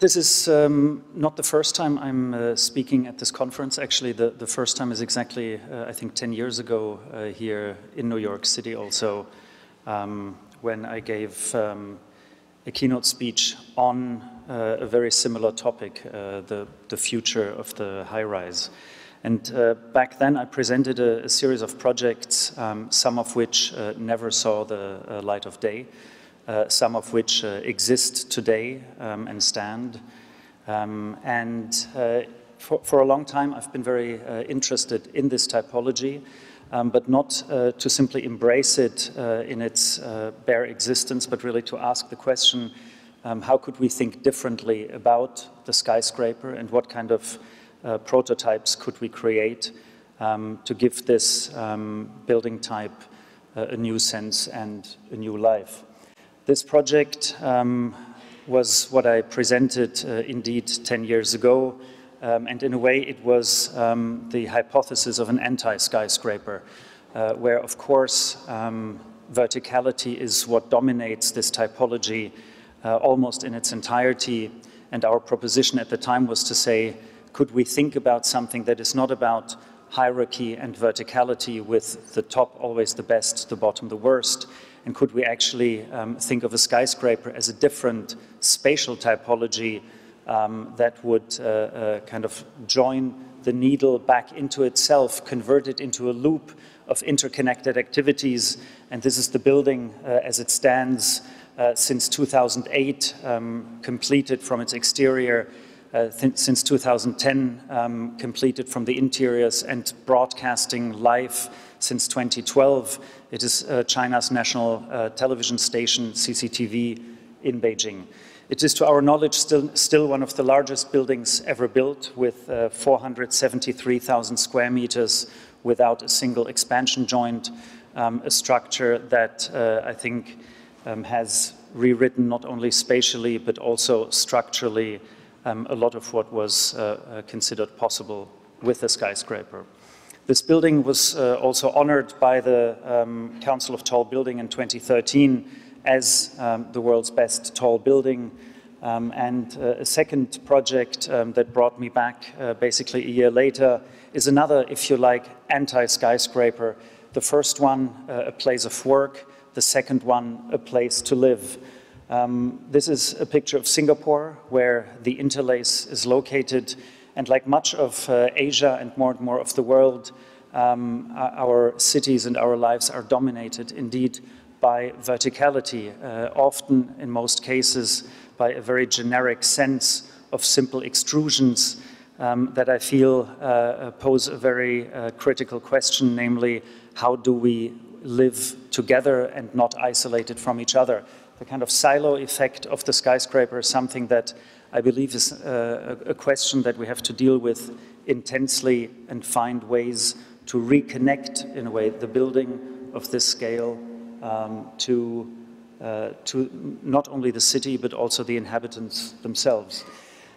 this is um, not the first time I'm uh, speaking at this conference. Actually, the, the first time is exactly, uh, I think, 10 years ago uh, here in New York City also, um, when I gave um, a keynote speech on uh, a very similar topic, uh, the, the future of the high rise. And uh, back then I presented a, a series of projects, um, some of which never saw the light of day, some of which exist today um, and stand. Um, and for, for, a long time I've been very interested in this typology, um, but not uh, to simply embrace it uh, in its uh, bare existence, but really to ask the question, um, how could we think differently about the skyscraper and what kind of uh, prototypes could we create um, to give this um, building type uh, a new sense and a new life. This project um, was what I presented uh, indeed 10 years ago, um, and in a way it was um, the hypothesis of an anti-skyscraper, uh, where of course um, verticality is what dominates this typology uh, almost in its entirety, and our proposition at the time was to say could we think about something that is not about hierarchy and verticality with the top always the best, the bottom the worst? And could we actually um, think of a skyscraper as a different spatial typology um, that would uh, uh, kind of join the needle back into itself, convert it into a loop of interconnected activities. And this is the building uh, as it stands uh, since 2008, um, completed from its exterior uh, since 2010, um, completed from the interiors and broadcasting live since 2012. It is uh, China's national uh, television station, CCTV, in Beijing. It is, to our knowledge, still, still one of the largest buildings ever built with uh, 473,000 square meters without a single expansion joint, um, a structure that uh, I think um, has rewritten not only spatially but also structurally um, a lot of what was uh, uh, considered possible with the skyscraper. This building was uh, also honored by the um, Council of Tall Building in 2013 as um, the world's best tall building. Um, and uh, a second project um, that brought me back uh, basically a year later is another, if you like, anti-skyscraper. The first one, uh, a place of work. The second one, a place to live. Um, this is a picture of Singapore, where the interlace is located. And like much of uh, Asia and more and more of the world, um, our cities and our lives are dominated indeed by verticality, uh, often in most cases by a very generic sense of simple extrusions um, that I feel uh, pose a very uh, critical question, namely, how do we live together and not isolated from each other? The kind of silo effect of the skyscraper is something that I believe is uh, a, question that we have to deal with intensely and find ways to reconnect, in a way, the building of this scale um, to, uh, to not only the city, but also the inhabitants themselves.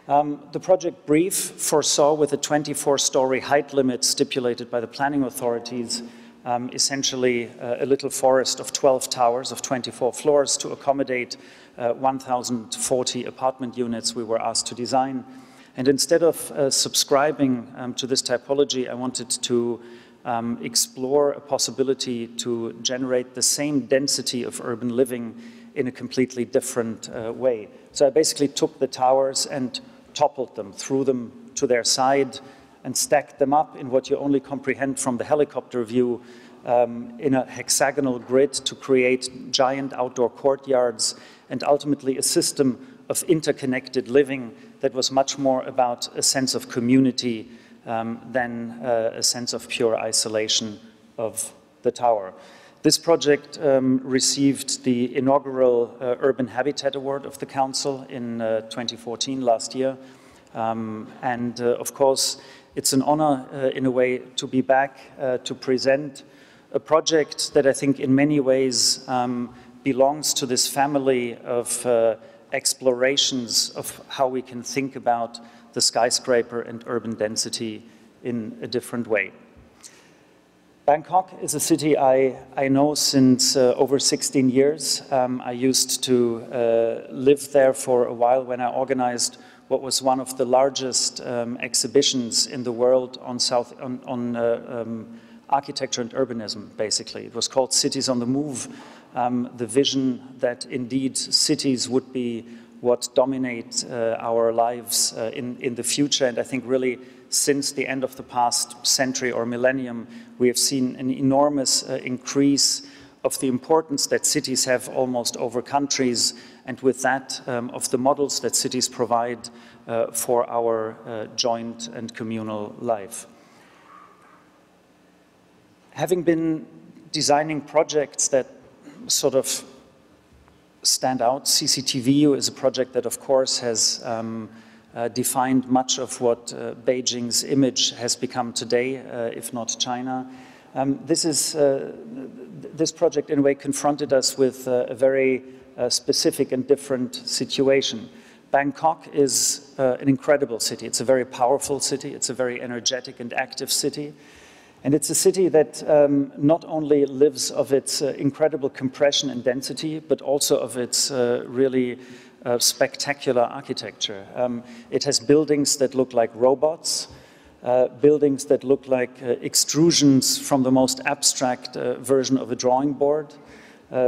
Um, the project brief foresaw with a 24-story height limit stipulated by the planning authorities um, essentially uh, a little forest of 12 towers of 24 floors to accommodate uh, 1,040 apartment units we were asked to design. And instead of uh, subscribing um, to this typology, I wanted to um, explore a possibility to generate the same density of urban living in a completely different uh, way. So I basically took the towers and toppled them, threw them to their side, and stacked them up in what you only comprehend from the helicopter view um, in a hexagonal grid to create giant outdoor courtyards and ultimately a system of interconnected living that was much more about a sense of community um, than uh, a sense of pure isolation of the tower. This project um, received the inaugural uh, Urban Habitat Award of the Council in uh, 2014, last year. Um, and uh, of course, it's an honor uh, in a way to be back uh, to present a project that I think in many ways um, belongs to this family of uh, explorations of how we can think about the skyscraper and urban density in a different way. Bangkok is a city I, I know since uh, over 16 years. Um, I used to uh, live there for a while when I organized what was one of the largest um, exhibitions in the world on, South, on, on uh, um, architecture and urbanism, basically. It was called Cities on the Move, um, the vision that indeed cities would be what dominate uh, our lives uh, in, in the future. And I think really since the end of the past century or millennium, we have seen an enormous uh, increase of the importance that cities have almost over countries, and with that, um, of the models that cities provide uh, for our uh, joint and communal life. Having been designing projects that sort of stand out, CCTVU is a project that, of course, has um, uh, defined much of what uh, Beijing's image has become today, uh, if not China. Um, this, is, uh, this project, in a way, confronted us with a very uh, specific and different situation. Bangkok is an incredible city. It's a very powerful city. It's a very energetic and active city. And it's a city that um, not only lives of its uh, incredible compression and density, but also of its uh, really uh, spectacular architecture. Um, it has buildings that look like robots, uh, buildings that look like uh, extrusions from the most abstract uh, version of a drawing board,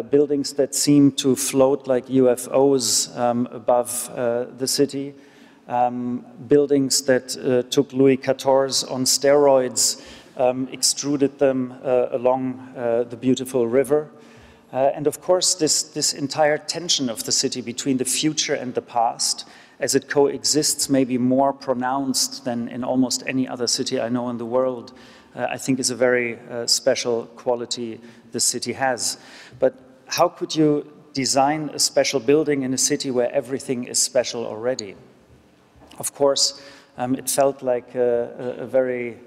buildings that seem to float like UFOs um, above the city, um, buildings that took Louis XIV on steroids um, extruded them uh, along uh, the beautiful river. Uh, and of course, this, this entire tension of the city between the future and the past, as it coexists, may be more pronounced than in almost any other city I know in the world, uh, I think is a very uh, special quality the city has. But how could you design a special building in a city where everything is special already? Of course, um, it felt like a, a, very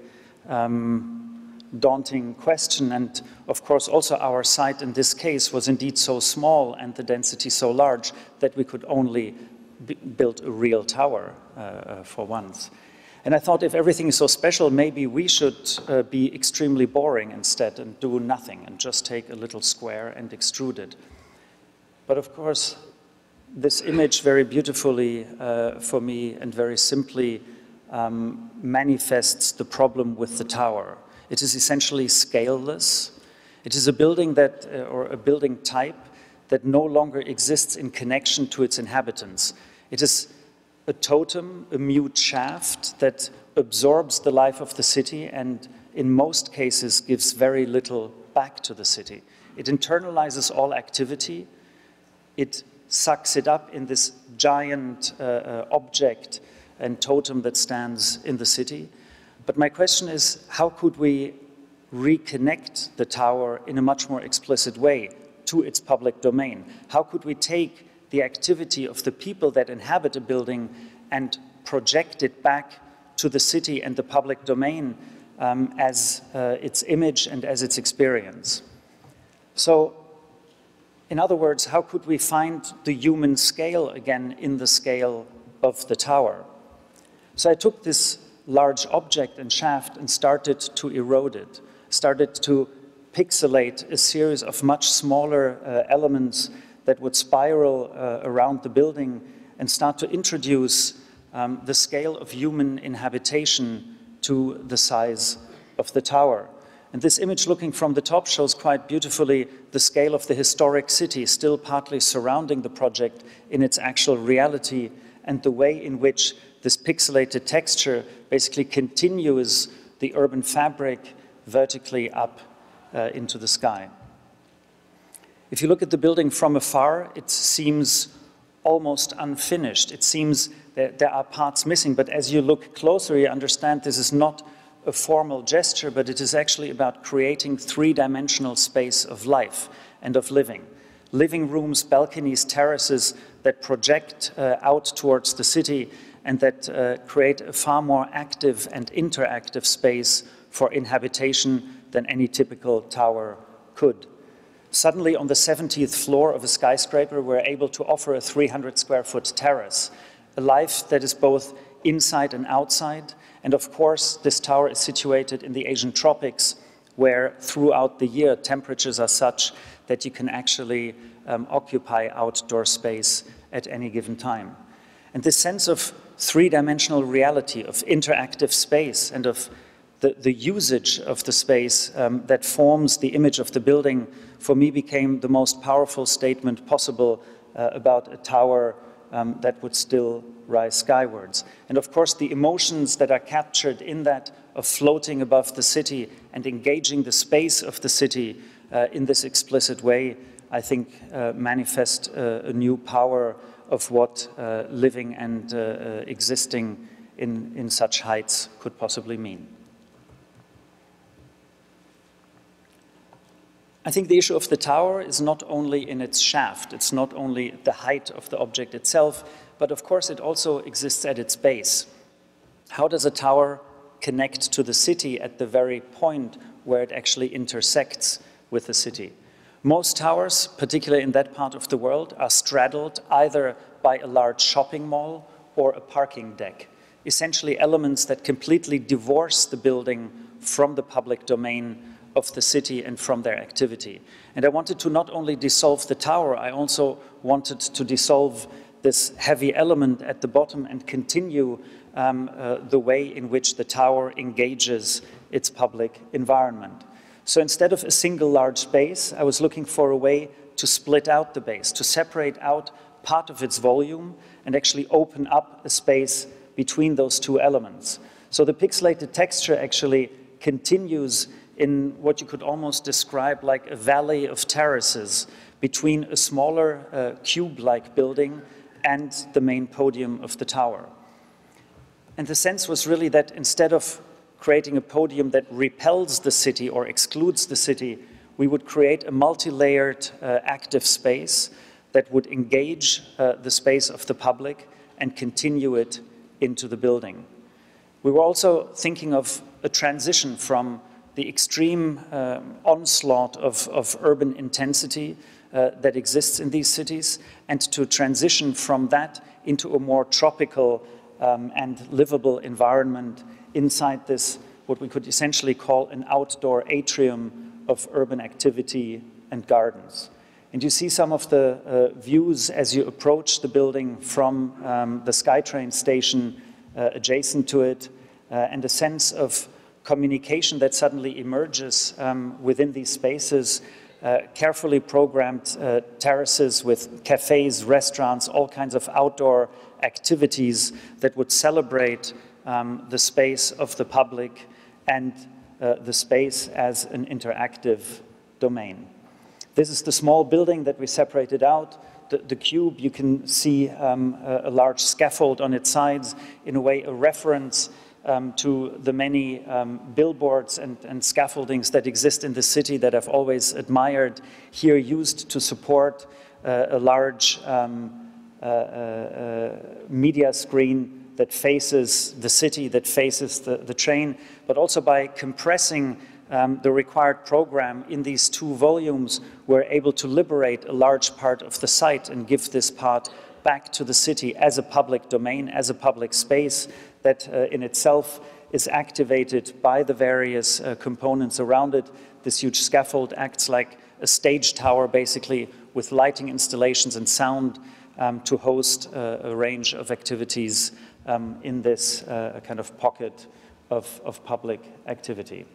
um, daunting question. And of course, also our site in this case was indeed so small and the density so large that we could only build a real tower uh, uh, for once. And I thought if everything is so special, maybe we should uh, be extremely boring instead and do nothing and just take a little square and extrude it. But of course, this image very beautifully uh, for me and very simply um, manifests the problem with the tower. It is essentially scaleless. It is a building that, uh, or a building type that no longer exists in connection to its inhabitants. It is a totem, a mute shaft that absorbs the life of the city and in most cases gives very little back to the city. It internalizes all activity. It sucks it up in this giant uh, uh, object and totem that stands in the city. But my question is, how could we reconnect the tower in a much more explicit way to its public domain? How could we take the activity of the people that inhabit a building and project it back to the city and the public domain um, as uh, its image and as its experience? So, in other words, how could we find the human scale again in the scale of the tower? So I took this large object and shaft and started to erode it, started to pixelate a series of much smaller uh, elements that would spiral uh, around the building and start to introduce um, the scale of human inhabitation to the size of the tower. And this image looking from the top shows quite beautifully the scale of the historic city still partly surrounding the project in its actual reality and the way in which this pixelated texture basically continues the urban fabric vertically up uh, into the sky. If you look at the building from afar, it seems almost unfinished. It seems that there are parts missing, but as you look closer, you understand this is not a formal gesture, but it is actually about creating three-dimensional space of life and of living. Living rooms, balconies, terraces that project uh, out towards the city and that uh, create a far more active and interactive space for inhabitation than any typical tower could. Suddenly, on the 70th floor of a skyscraper, we're able to offer a 300 square foot terrace, a life that is both inside and outside. And of course, this tower is situated in the Asian tropics, where throughout the year temperatures are such that you can actually um, occupy outdoor space at any given time. And this sense of three-dimensional reality, of interactive space, and of the, the usage of the space um, that forms the image of the building, for me became the most powerful statement possible uh, about a tower um, that would still rise skywards. And of course, the emotions that are captured in that of floating above the city and engaging the space of the city uh, in this explicit way, I think uh, manifest uh, a new power of what uh, living and uh, existing in, in such heights could possibly mean. I think the issue of the tower is not only in its shaft, it's not only the height of the object itself, but of course it also exists at its base. How does a tower connect to the city at the very point where it actually intersects with the city? Most towers, particularly in that part of the world, are straddled either by a large shopping mall or a parking deck, essentially elements that completely divorce the building from the public domain of the city and from their activity. And I wanted to not only dissolve the tower, I also wanted to dissolve this heavy element at the bottom and continue um, uh, the way in which the tower engages its public environment. So instead of a single large space, I was looking for a way to split out the base, to separate out part of its volume and actually open up a space between those two elements. So the pixelated texture actually continues in what you could almost describe like a valley of terraces between a smaller uh, cube-like building and the main podium of the tower. And the sense was really that instead of creating a podium that repels the city or excludes the city, we would create a multi-layered uh, active space that would engage uh, the space of the public and continue it into the building. We were also thinking of a transition from the extreme uh, onslaught of, of, urban intensity uh, that exists in these cities and to transition from that into a more tropical um, and livable environment inside this, what we could essentially call an outdoor atrium of urban activity and gardens. And you see some of the uh, views as you approach the building from um, the SkyTrain station uh, adjacent to it, uh, and a sense of communication that suddenly emerges um, within these spaces, uh, carefully programmed uh, terraces with cafes, restaurants, all kinds of outdoor activities that would celebrate um, the space of the public and uh, the space as an interactive domain. This is the small building that we separated out. The, the cube, you can see um, a, a, large scaffold on its sides, in a way a reference um, to the many um, billboards and, and, scaffoldings that exist in the city that I've always admired, here used to support uh, a large um, uh, uh, uh media screen that faces the city, that faces the, the train, but also by compressing um, the required program in these two volumes, we're able to liberate a large part of the site and give this part back to the city as a public domain, as a public space that uh, in itself is activated by the various uh, components around it. This huge scaffold acts like a stage tower, basically, with lighting installations and sound um, to host uh, a range of activities um, in this kind of pocket of, of public activity.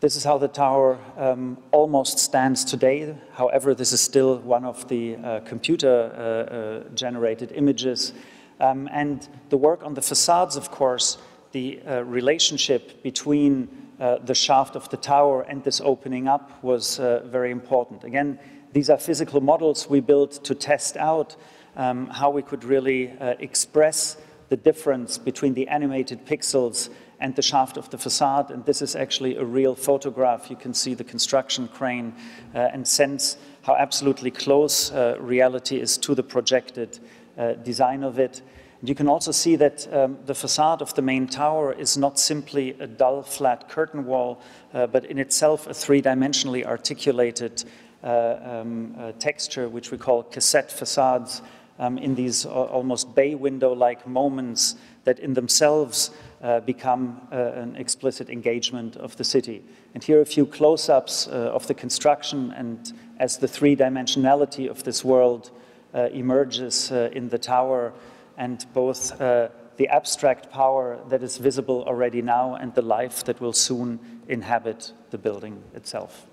This is how the tower um, almost stands today. However, this is still one of the uh, computer-generated uh, uh, images. Um, and the work on the facades, of course, the uh, relationship between uh, the shaft of the tower and this opening up was uh, very important. Again, these are physical models we built to test out um, how we could really express the difference between the animated pixels and the shaft of the facade. And this is actually a real photograph. You can see the construction crane uh, and sense how absolutely close uh, reality is to the projected uh, design of it. You can also see that um, the facade of the main tower is not simply a dull, flat curtain wall, uh, but in itself a three-dimensionally articulated uh, um, uh, texture, which we call cassette facades, um, in these almost bay window-like moments that in themselves uh, become uh, an explicit engagement of the city. And here are a few close-ups uh, of the construction and as the three-dimensionality of this world emerges in the tower and both uh, the abstract power that is visible already now and the life that will soon inhabit the building itself.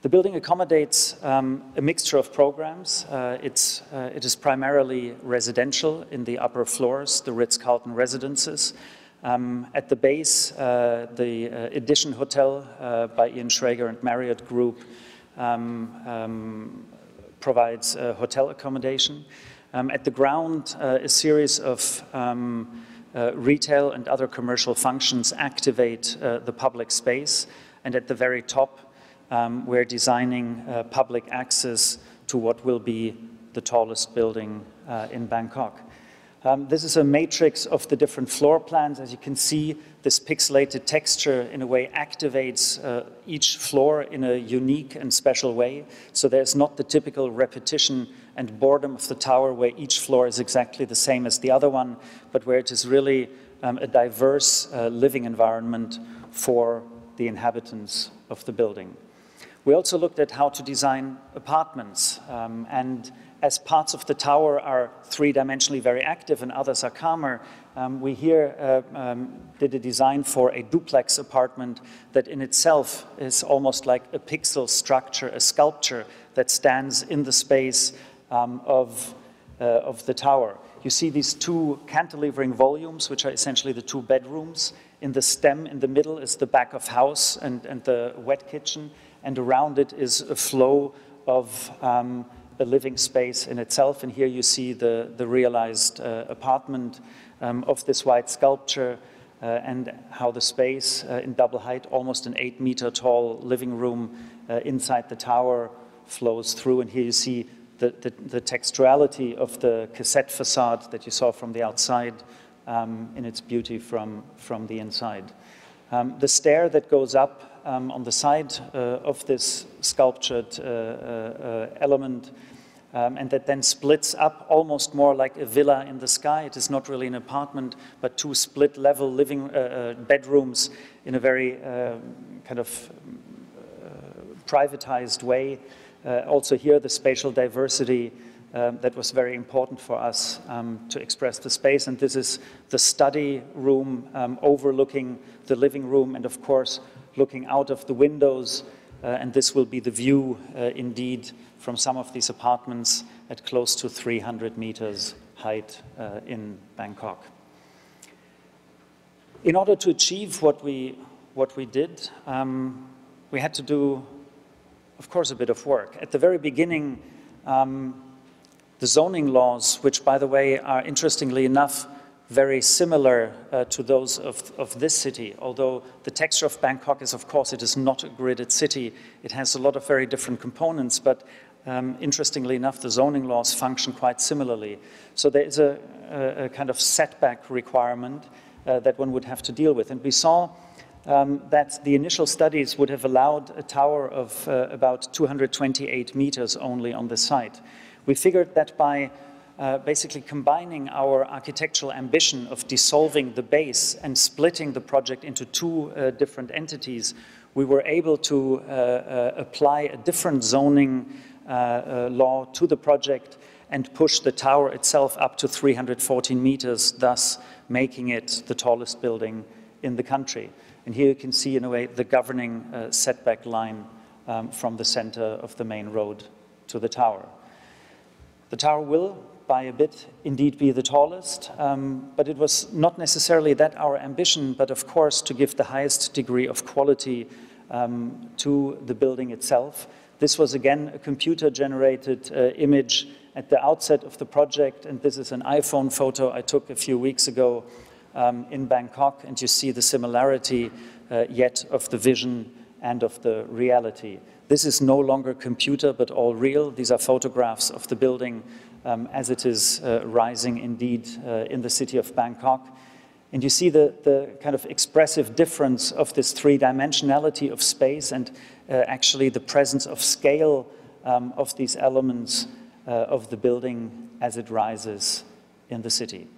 The building accommodates um, a mixture of programs. Uh, it's, uh, it is primarily residential in the upper floors, the Ritz-Carlton residences. Um, at the base, uh, the uh, Edition Hotel uh, by Ian Schrager and Marriott Group um, um provides hotel accommodation. Um, at the ground, uh, a series of um, retail and other commercial functions activate the public space. And at the very top, um, we're designing uh, public access to what will be the tallest building uh, in Bangkok. Um, this is a matrix of the different floor plans. As you can see, this pixelated texture in a way activates uh, each floor in a unique and special way. So there's not the typical repetition and boredom of the tower where each floor is exactly the same as the other one, but where it is really um, a diverse uh, living environment for the inhabitants of the building. We also looked at how to design apartments. Um, and as parts of the tower are three-dimensionally very active and others are calmer, um, we here uh, um, did a design for a duplex apartment that in itself is almost like a pixel structure, a sculpture that stands in the space um, of, uh, of the tower. You see these two cantilevering volumes, which are essentially the two bedrooms. In the stem in the middle is the back of house and, and the wet kitchen and around it is a flow of um, a living space in itself. And here you see the, the realized uh, apartment um, of this white sculpture uh, and how the space uh, in double height, almost an eight meter tall living room uh, inside the tower flows through. And here you see the, the, the, texturality of the cassette facade that you saw from the outside um, in its beauty from, from the inside. Um, the stair that goes up um, on the side uh, of this sculptured uh, uh, element um, and that then splits up almost more like a villa in the sky. It is not really an apartment, but two split level living uh, bedrooms in a very uh, kind of uh, privatized way. also here, the spatial diversity um, that was very important for us um, to express the space. And this is the study room um, overlooking the living room and, of course, looking out of the windows, uh, and this will be the view uh, indeed from some of these apartments at close to 300 meters height uh, in Bangkok. In order to achieve what we, what we did, um, we had to do, of course, a bit of work. At the very beginning, um, the zoning laws, which, by the way, are interestingly enough very similar uh, to those of, of this city, although the texture of Bangkok is, of course, it is not a gridded city. It has a lot of very different components, but um, interestingly enough, the zoning laws function quite similarly. So there is a, a, a kind of setback requirement uh, that one would have to deal with. And we saw um, that the initial studies would have allowed a tower of uh, about 228 meters only on the site. We figured that by uh, basically combining our architectural ambition of dissolving the base and splitting the project into two uh, different entities, we were able to uh, uh apply a different zoning uh, uh, law to the project and push the tower itself up to 314 meters, thus making it the tallest building in the country. And here you can see, in a way, the governing setback line um, from the center of the main road to the tower. The tower will by a bit indeed be the tallest, um, but it was not necessarily that our ambition, but of course to give the highest degree of quality um, to the building itself. This was again a computer-generated uh, image at the outset of the project, and this is an iPhone photo I took a few weeks ago um, in Bangkok, and you see the similarity uh, yet of the vision and of the reality. This is no longer computer, but all real. These are photographs of the building um, as it is uh, rising indeed uh, in the city of Bangkok. And you see the, the kind of expressive difference of this three-dimensionality of space and uh, actually the presence of scale um, of these elements uh, of the building as it rises in the city.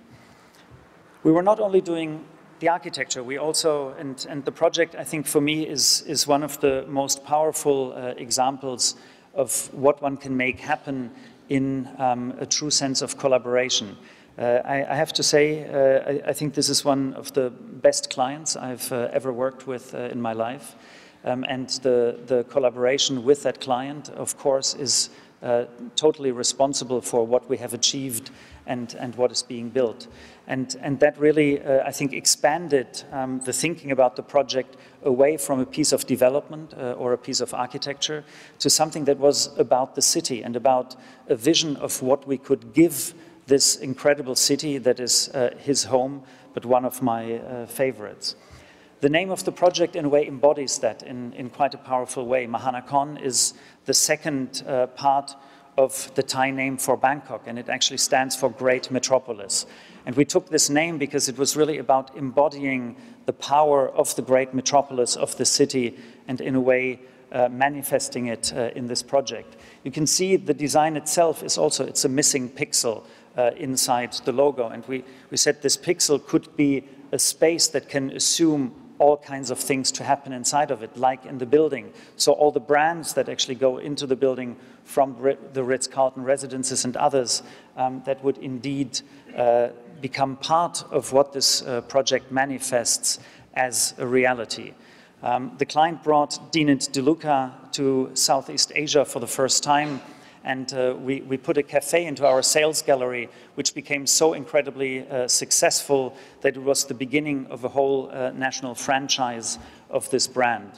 We were not only doing the architecture, we also, and, and the project I think for me is, is one of the most powerful uh, examples of what one can make happen in um, a true sense of collaboration. Uh, I, I, have to say, uh, I, I, think this is one of the best clients I've uh, ever worked with uh, in my life. Um, and the, the collaboration with that client, of course, is uh, totally responsible for what we have achieved and, and what is being built. And, and that really, uh, I think, expanded um, the thinking about the project away from a piece of development uh, or a piece of architecture to something that was about the city and about a vision of what we could give this incredible city that is uh, his home, but one of my uh, favorites. The name of the project, in a way, embodies that in, in quite a powerful way. Mahanakhon is the second uh, part of the Thai name for Bangkok, and it actually stands for Great Metropolis. And we took this name because it was really about embodying the power of the great metropolis of the city and, in a way, uh, manifesting it uh, in this project. You can see the design itself is also, it's a missing pixel uh, inside the logo. And we, we said this pixel could be a space that can assume all kinds of things to happen inside of it, like in the building. So all the brands that actually go into the building from the Ritz-Carlton residences and others um, that would indeed uh, become part of what this uh, project manifests as a reality. Um, the client brought Dean & DeLuca to Southeast Asia for the first time and uh, we, we put a cafe into our sales gallery, which became so incredibly uh, successful that it was the beginning of a whole uh, national franchise of this brand.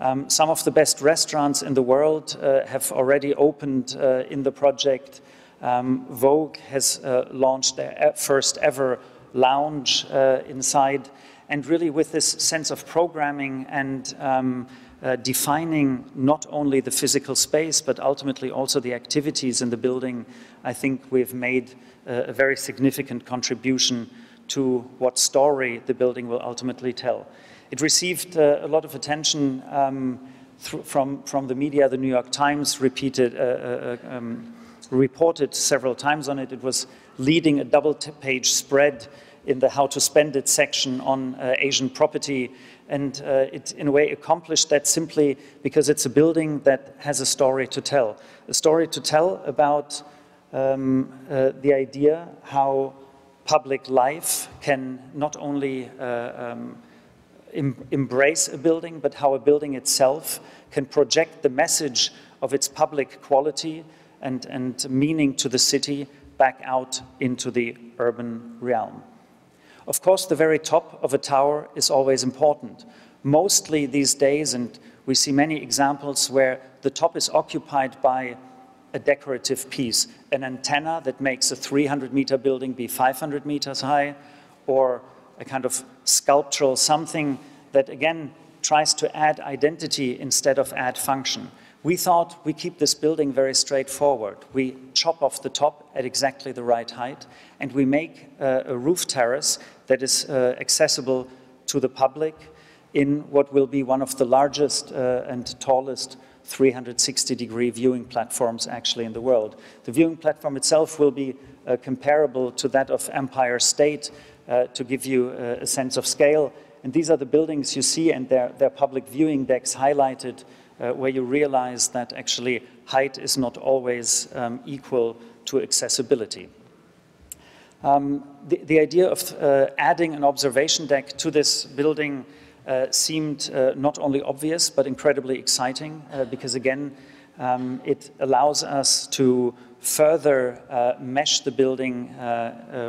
Um, some of the best restaurants in the world uh, have already opened in the project. Um, Vogue has uh, launched their first ever lounge inside, and really with this sense of programming and um, uh, defining not only the physical space, but ultimately also the activities in the building, I think we've made uh, a very significant contribution to what story the building will ultimately tell. It received uh, a lot of attention um, from, from the media. The New York Times repeated, uh, uh, uh, um, reported several times on it. It was leading a double-page spread in the How to Spend It section on Asian property and uh, it, in a way, accomplished that simply because it's a building that has a story to tell. A story to tell about um, uh, the idea how public life can not only uh, um, em embrace a building, but how a building itself can project the message of its public quality and, and meaning to the city back out into the urban realm. Of course, the very top of a tower is always important. Mostly these days, and we see many examples where the top is occupied by a decorative piece, an antenna that makes a 300 meter building be 500 meters high, or a kind of sculptural something that again tries to add identity instead of add function. We thought we keep this building very straightforward. We chop off the top at exactly the right height, and we make uh, a roof terrace that is uh, accessible to the public in what will be one of the largest uh, and tallest 360 degree viewing platforms actually in the world. The viewing platform itself will be uh, comparable to that of Empire State uh, to give you a sense of scale. And these are the buildings you see and their, their public viewing decks highlighted uh, where you realize that actually height is not always um, equal to accessibility. Um, the, the, idea of uh, adding an observation deck to this building uh, seemed uh, not only obvious but incredibly exciting uh, because again um, it allows us to further uh, mesh the building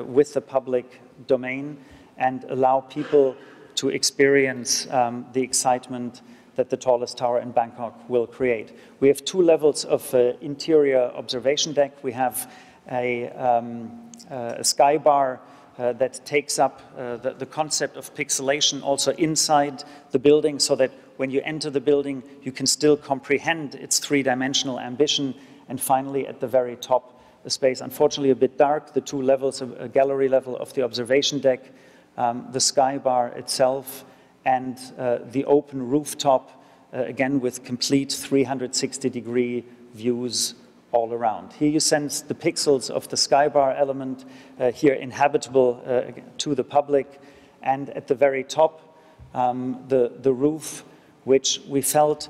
with the public domain and allow people to experience um, the excitement that the tallest tower in Bangkok will create. We have two levels of interior observation deck. We have a um, uh, a sky bar uh, that takes up uh, the, the, concept of pixelation also inside the building so that when you enter the building, you can still comprehend its three-dimensional ambition. And finally, at the very top, a space unfortunately a bit dark, the two levels, of a gallery level of the observation deck, um, the sky bar itself, and uh, the open rooftop, uh, again with complete 360 degree views all around. Here you sense the pixels of the skybar element, uh, here inhabitable to the public, and at the very top, um, the, the roof, which we felt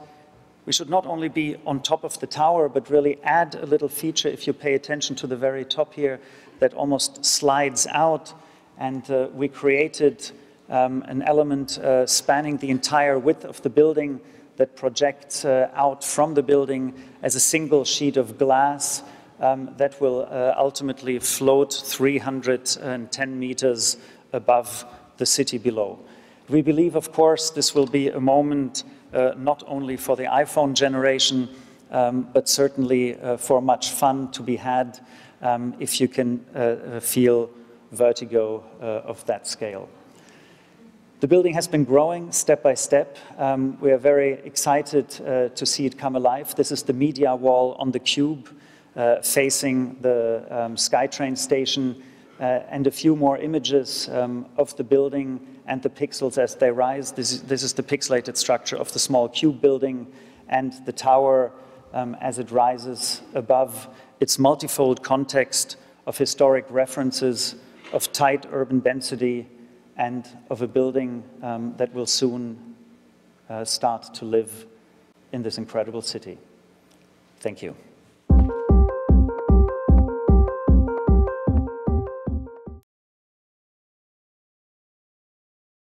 We should not only be on top of the tower, but really add a little feature, if you pay attention to the very top here, that almost slides out. And uh, we created um, an element uh, spanning the entire width of the building that projects uh, out from the building as a single sheet of glass um, that will uh, ultimately float 310 meters above the city below. We believe, of course, this will be a moment uh, not only for the iPhone generation, um, but certainly uh, for much fun to be had um, if you can uh, feel vertigo of that scale. The building has been growing step by step. Um, we are very excited uh, to see it come alive. This is the media wall on the cube uh, facing the um, SkyTrain station uh, and a few more images um, of the building and the pixels as they rise. This is, this is, the pixelated structure of the small cube building and the tower um, as it rises above its multifold context of historic references, of tight urban density, and of a building um, that will soon uh, start to live in this incredible city. Thank you.